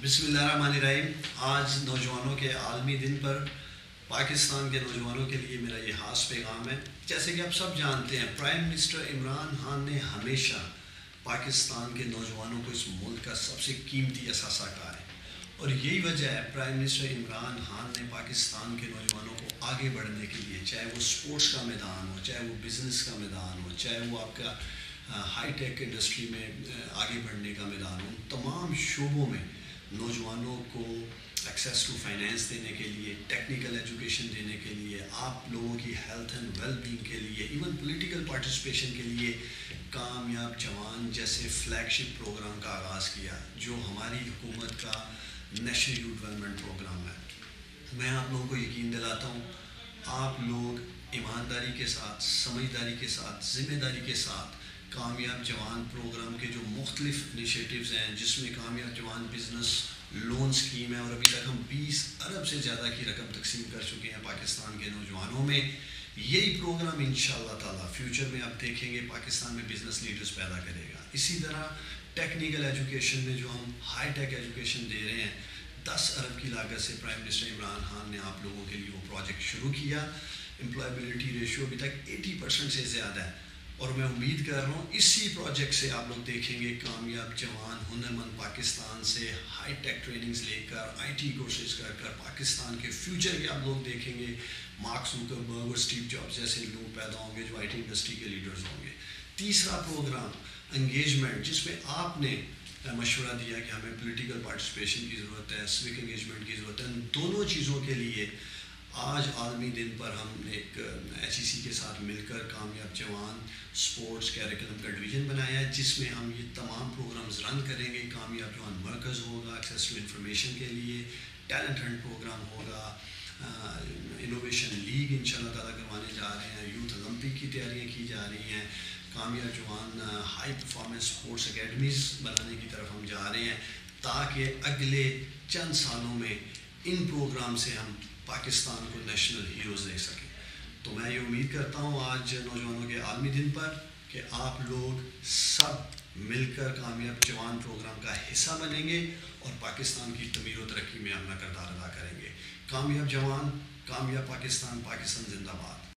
बिस्मिल्लाहिर्रहमानिर्रहीम। आज नौजवानों के आलमी दिन पर पाकिस्तान के नौजवानों के लिए मेरा ये खास पैगाम है। जैसे कि आप सब जानते हैं प्राइम मिनिस्टर इमरान खान ने हमेशा पाकिस्तान के नौजवानों को इस मुल्क का सबसे कीमती असासा कहा है। और यही वजह है प्राइम मिनिस्टर इमरान खान ने पाकिस्तान के नौजवानों को आगे बढ़ने के लिए, चाहे वो स्पोर्ट्स का मैदान हो, चाहे वो बिज़नेस का मैदान हो, चाहे वो आपका हाई टेक इंडस्ट्री में आगे बढ़ने का मैदान हो तमाम शोबों में नौजवानों को एक्सेस टू फाइनेंस देने के लिए टेक्निकल एजुकेशन देने के लिए, आप लोगों की हेल्थ एंड वेल बींग के लिए इवन पॉलिटिकल पार्टिसिपेशन के लिए कामयाब जवान जैसे फ्लैगशिप प्रोग्राम का आगाज़ किया, जो हमारी हुकूमत का नेशनल यूथ डेवलपमेंट प्रोग्राम है। मैं आप लोगों को यकीन दिलाता हूँ, आप लोग ईमानदारी के साथ, समझदारी के साथ, ज़िम्मेदारी के साथ कामयाब जवान प्रोग्राम के जो मुख्तलिफ़ इनिशिएटिव्स हैं, जिसमें कामयाब जवान बिज़नेस लोन स्कीम है और अभी तक हम 20 अरब से ज़्यादा की रकम तकसीम कर चुके हैं पाकिस्तान के नौजवानों में, यही प्रोग्राम इन ताला फ्यूचर में आप देखेंगे पाकिस्तान में बिज़नेस लीडर्स पैदा करेगा। इसी तरह टेक्निकल एजुकेशन में जो हम हाई टेक एजुकेशन दे रहे हैं, दस अरब की लागत से प्राइम मिनिस्टर इमरान खान ने आप लोगों के लिए वो प्रोजेक्ट शुरू किया। एम्प्लॉयबिलिटी रेशियो अभी तक 80 परसेंट से ज़्यादा है। और मैं उम्मीद कर रहा हूँ इसी प्रोजेक्ट से आप लोग देखेंगे कामयाब जवान, हुनरमंद पाकिस्तान से हाई टेक ट्रेनिंग्स लेकर आईटी कोर्सेज कर कर पाकिस्तान के फ्यूचर के आप लोग देखेंगे। मार्क्स जुकरबर्ग और स्टीव जॉब्स जैसे लोग पैदा होंगे जो आईटी इंडस्ट्री के लीडर्स होंगे। तीसरा प्रोग्राम एंगेजमेंट जिसमें आपने मशवरा दिया कि हमें पोलिटिकल पार्टिसिपेशन की ज़रूरत है सिविक एंगेजमेंट की ज़रूरत है। दोनों चीज़ों के लिए आज आलमी दिन पर हम एक एच e के साथ मिलकर कामयाब जवान स्पोर्ट्स कैरिकुलम का डिवीज़न बनाया है, जिसमें हम ये तमाम प्रोग्राम्स रन करेंगे। कामयाब जवान मरकज़ होगा एक्सेस टू इंफॉर्मेशन के लिए टैलेंट हंट प्रोग्राम होगा इनोवेशन लीग इन ताला करवाने जा रहे हैं यूथ ओलंपिक की तैयारियाँ की जा रही हैं, कामयाब जवान हाई परफॉर्मेंस स्पोर्ट्स अकेडमीज़ बनाने की तरफ़ हम जा रहे हैं, ताकि अगले चंद सालों में इन प्रोग्राम से हम पाकिस्तान को नेशनल हीरोज़ दे सकें। तो मैं ये उम्मीद करता हूँ आज नौजवानों के आलमी दिन पर कि आप लोग सब मिलकर कामयाब जवान प्रोग्राम का हिस्सा बनेंगे और पाकिस्तान की तमीर तरक्की में अपना करदार अदा करेंगे। कामयाब जवान, कामयाब पाकिस्तान पाकिस्तान जिंदाबाद।